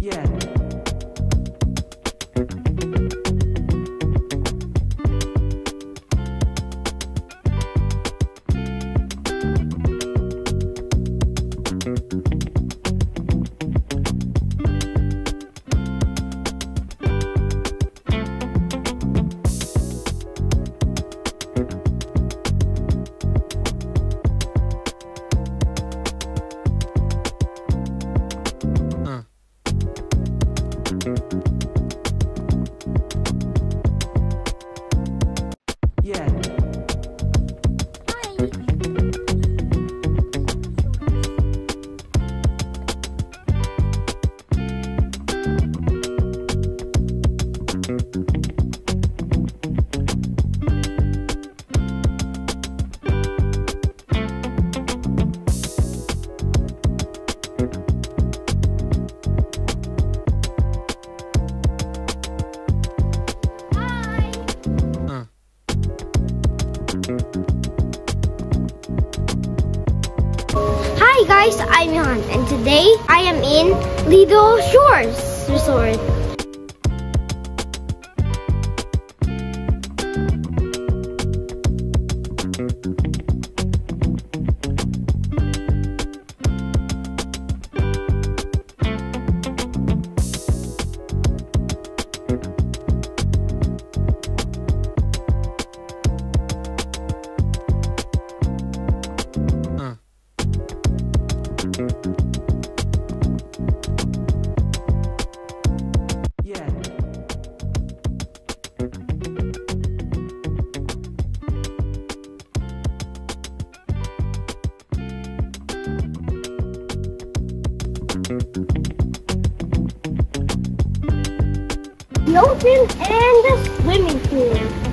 Yeah. Yeah. Uh. Guys, I'm Johan and today I am in Lido Shores Resort. The ocean and the swimming pool.